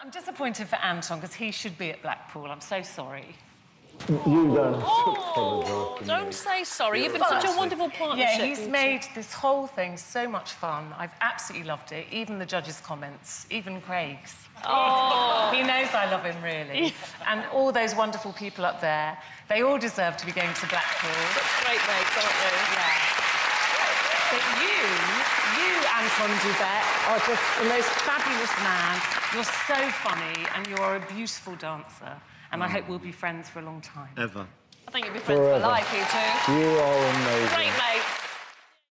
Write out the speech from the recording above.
I'm disappointed for Anton because he should be at Blackpool. I'm so sorry. You don't Oh, don't say sorry. You've been such a wonderful partnership. Yeah, he's made this whole thing so much fun. I've absolutely loved it. Even the judges' comments, even Craig's. Oh. he knows I love him really. and all those wonderful people up there, they all deserve to be going to Blackpool. Great mates, aren't you? Yeah. But you, you, Anton Du Beke, are just the most fabulous man. You're so funny and you're a beautiful dancer. And I hope we'll be friends for a long time. Ever. I think you'll be friends for Forever. life, you two. You are amazing. Great mates.